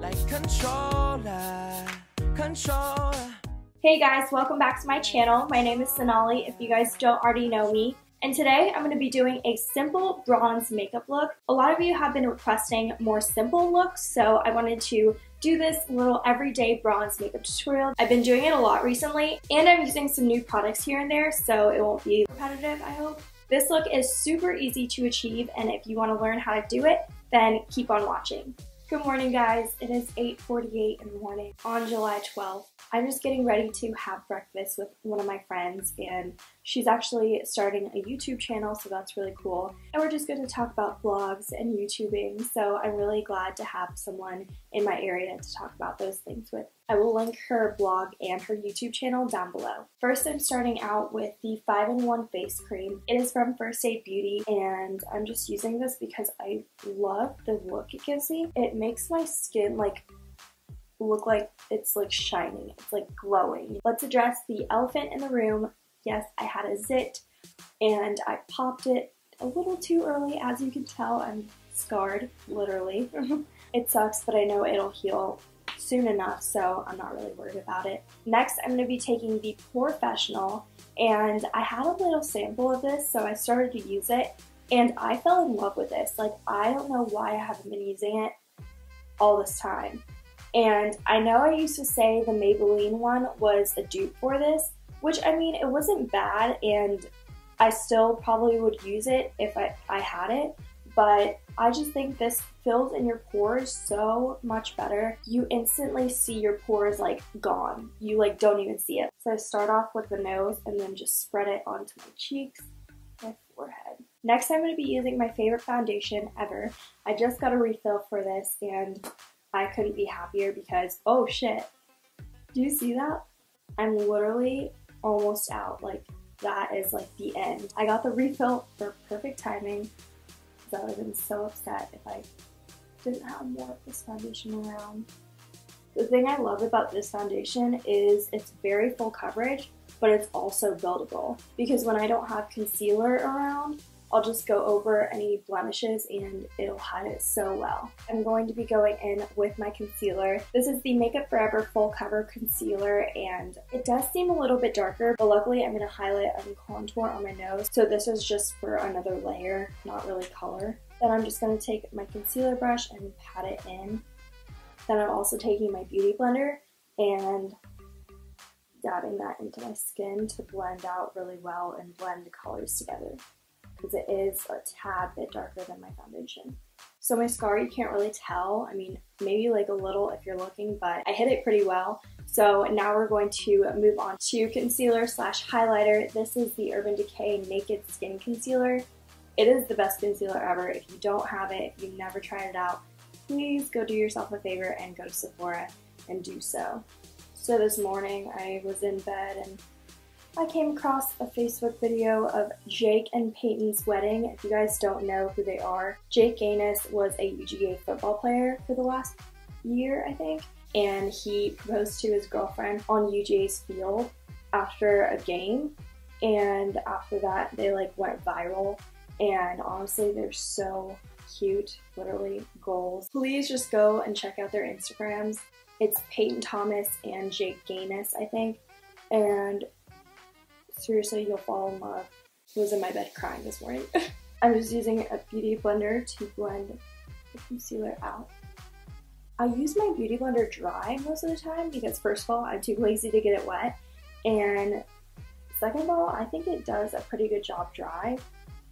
like controller, controller. Hey guys, welcome back to my channel. My name is Sonali if you guys don't already know me. And today I'm going to be doing a simple bronze makeup look. A lot of you have been requesting more simple looks, so I wanted to do this little everyday bronze makeup tutorial. I've been doing it a lot recently, and I'm using some new products here and there, so it won't be repetitive, I hope. This look is super easy to achieve, and if you want to learn how to do it, then keep on watching. Good morning guys, it is 8.48 in the morning on July 12th. I'm just getting ready to have breakfast with one of my friends and she's actually starting a YouTube channel so that's really cool. And we're just going to talk about vlogs and YouTubing so I'm really glad to have someone in my area to talk about those things with. I will link her blog and her YouTube channel down below. First I'm starting out with the 5-in-1 face cream. It is from First Aid Beauty and I'm just using this because I love the look it gives me. It makes my skin like look like it's like shining. It's like glowing. Let's address the elephant in the room. Yes, I had a zit and I popped it a little too early. As you can tell, I'm scarred, literally. it sucks, but I know it'll heal soon enough, so I'm not really worried about it. Next, I'm going to be taking the POREfessional, and I had a little sample of this, so I started to use it, and I fell in love with this. Like, I don't know why I haven't been using it all this time. And I know I used to say the Maybelline one was a dupe for this, which I mean, it wasn't bad and I still probably would use it if I, I had it, but I just think this fills in your pores so much better. You instantly see your pores like gone. You like don't even see it. So I start off with the nose and then just spread it onto my cheeks, my forehead. Next I'm going to be using my favorite foundation ever. I just got a refill for this and I couldn't be happier because, oh shit, do you see that? I'm literally almost out. Like, that is like the end. I got the refill for perfect timing because I would have been so upset if I didn't have more of this foundation around. The thing I love about this foundation is it's very full coverage, but it's also buildable because when I don't have concealer around, I'll just go over any blemishes and it'll hide it so well. I'm going to be going in with my concealer. This is the Makeup Forever Full Cover Concealer and it does seem a little bit darker, but luckily I'm going to highlight and contour on my nose. So this is just for another layer, not really color. Then I'm just going to take my concealer brush and pat it in. Then I'm also taking my Beauty Blender and dabbing that into my skin to blend out really well and blend the colors together is a tad bit darker than my foundation. So my scar, you can't really tell. I mean, maybe like a little if you're looking, but I hit it pretty well. So now we're going to move on to concealer slash highlighter. This is the Urban Decay Naked Skin Concealer. It is the best concealer ever. If you don't have it, if you've never tried it out, please go do yourself a favor and go to Sephora and do so. So this morning I was in bed and I came across a Facebook video of Jake and Peyton's wedding. If you guys don't know who they are, Jake Ganus was a UGA football player for the last year, I think, and he proposed to his girlfriend on UGA's field after a game. And after that, they like went viral. And honestly, they're so cute, literally goals. Please just go and check out their Instagrams. It's Peyton Thomas and Jake Ganus, I think. And seriously, you'll fall in love. Was in my bed crying this morning. I'm just using a beauty blender to blend the concealer out. I use my beauty blender dry most of the time because first of all, I'm too lazy to get it wet. And second of all, I think it does a pretty good job dry,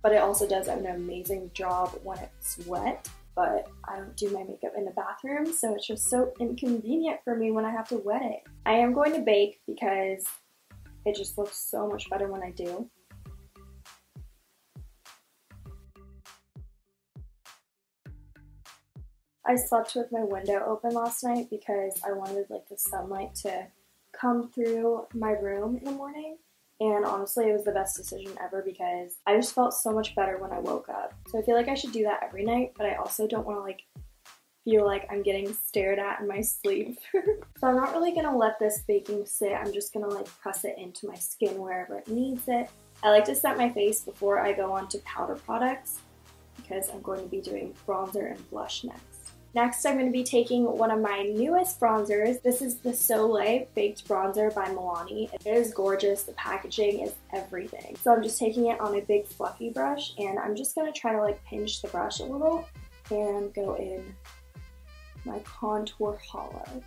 but it also does an amazing job when it's wet. But I don't do my makeup in the bathroom, so it's just so inconvenient for me when I have to wet it. I am going to bake because it just looks so much better when I do. I slept with my window open last night because I wanted like the sunlight to come through my room in the morning. And honestly, it was the best decision ever because I just felt so much better when I woke up. So I feel like I should do that every night, but I also don't want to like feel like I'm getting stared at in my sleep. so I'm not really gonna let this baking sit. I'm just gonna like press it into my skin wherever it needs it. I like to set my face before I go on to powder products because I'm going to be doing bronzer and blush next. Next, I'm going to be taking one of my newest bronzers. This is the Soleil Baked Bronzer by Milani. It is gorgeous. The packaging is everything. So I'm just taking it on a big fluffy brush and I'm just going to try to like pinch the brush a little and go in my contour hollow.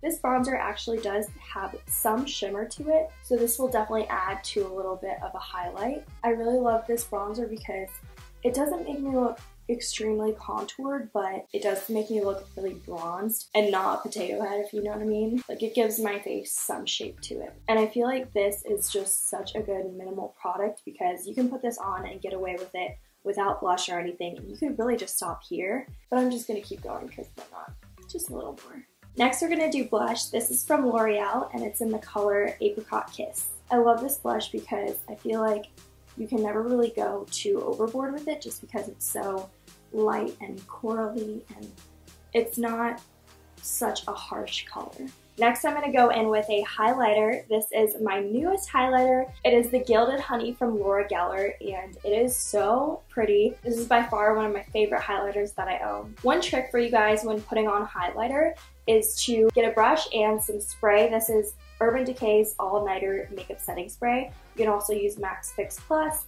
This bronzer actually does have some shimmer to it, so this will definitely add to a little bit of a highlight. I really love this bronzer because it doesn't make me look extremely contoured, but it does make me look really bronzed and not a potato head, if you know what I mean. Like it gives my face some shape to it. And I feel like this is just such a good minimal product because you can put this on and get away with it without blush or anything. You could really just stop here, but I'm just gonna keep going because why not? Just a little more. Next, we're gonna do blush. This is from L'Oreal and it's in the color Apricot Kiss. I love this blush because I feel like you can never really go too overboard with it just because it's so light and corally and it's not such a harsh color. Next, I'm going to go in with a highlighter. This is my newest highlighter. It is the Gilded Honey from Laura Geller, and it is so pretty. This is by far one of my favorite highlighters that I own. One trick for you guys when putting on highlighter is to get a brush and some spray. This is Urban Decay's All Nighter Makeup Setting Spray. You can also use Max Fix Plus.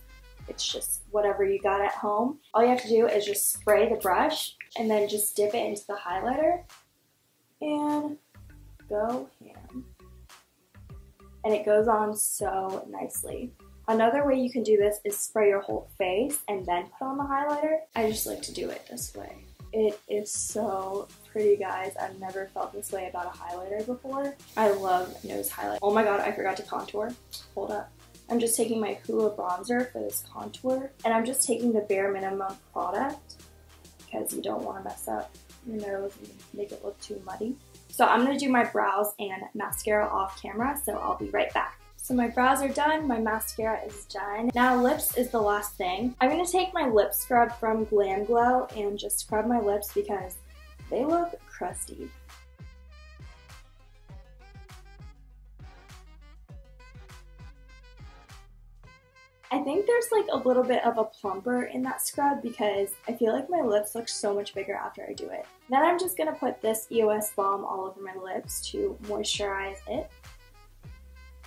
It's just whatever you got at home. All you have to do is just spray the brush and then just dip it into the highlighter and go ham. And it goes on so nicely. Another way you can do this is spray your whole face and then put on the highlighter. I just like to do it this way. It is so pretty, guys. I've never felt this way about a highlighter before. I love nose highlight. Oh my god, I forgot to contour. Hold up. I'm just taking my Hoola bronzer for this contour, and I'm just taking the bare minimum product because you don't want to mess up your nose and make it look too muddy. So I'm to do my brows and mascara off camera, so I'll be right back. So my brows are done, my mascara is done. Now lips is the last thing. I'm to take my lip scrub from Glam Glow and just scrub my lips because they look crusty. I think there's like a little bit of a plumper in that scrub because I feel like my lips look so much bigger after I do it. Then I'm just going to put this EOS balm all over my lips to moisturize it.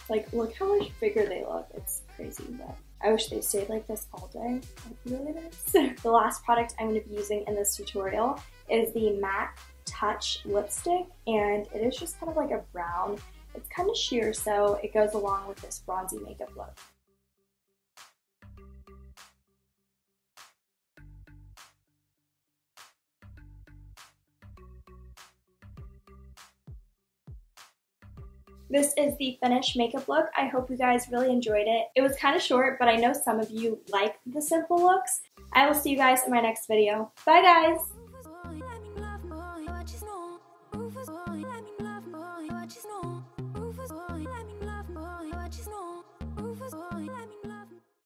Like, look how much bigger they look. It's crazy, but I wish they stayed like this all day. Really nice. the last product I'm going to be using in this tutorial is the Matte Touch lipstick, and it is just kind of like a brown. It's kind of sheer, so it goes along with this bronzy makeup look. This is the finished makeup look. I hope you guys really enjoyed it. It was kind of short, but I know some of you like the simple looks. I will see you guys in my next video. Bye guys!